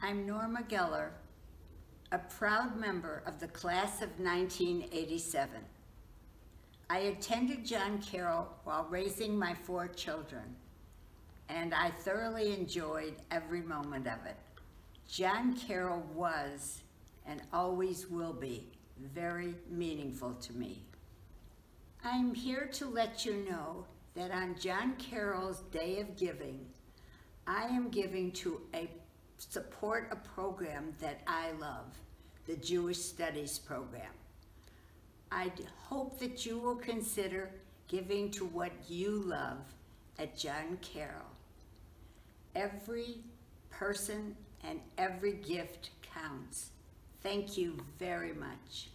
I'm Norma Geller, a proud member of the class of 1987. I attended John Carroll while raising my four children, and I thoroughly enjoyed every moment of it. John Carroll was, and always will be, very meaningful to me. I'm here to let you know that on John Carroll's Day of Giving, I am giving to a support a program that I love, the Jewish Studies program. I hope that you will consider giving to what you love at John Carroll. Every person and every gift counts. Thank you very much.